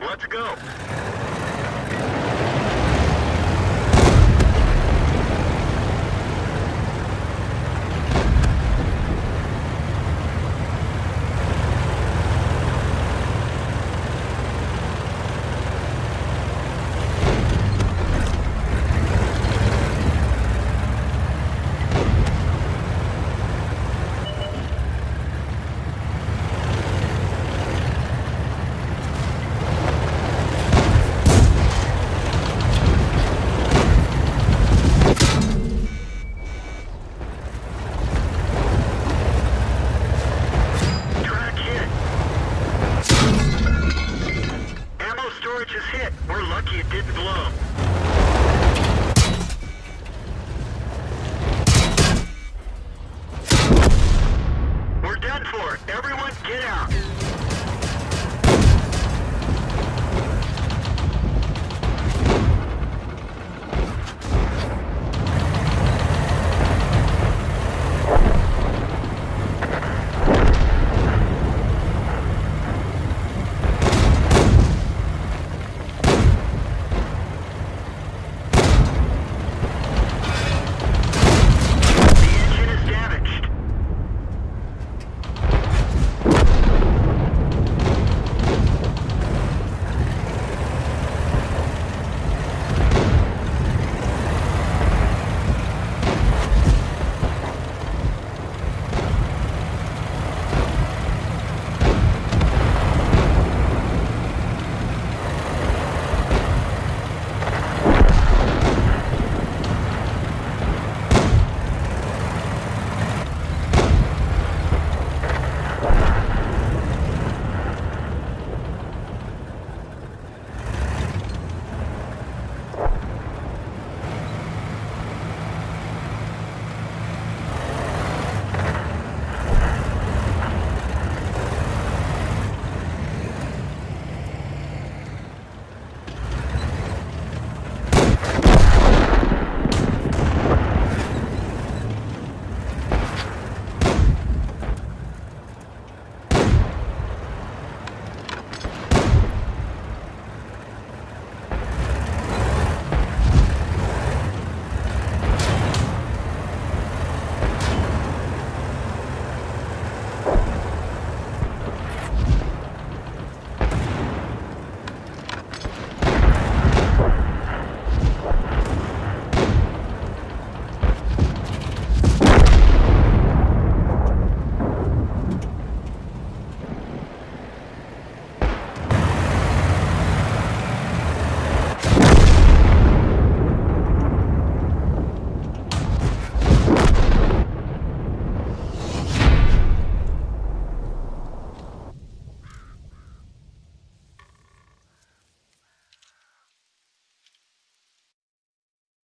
Let's go. We're lucky it didn't blow.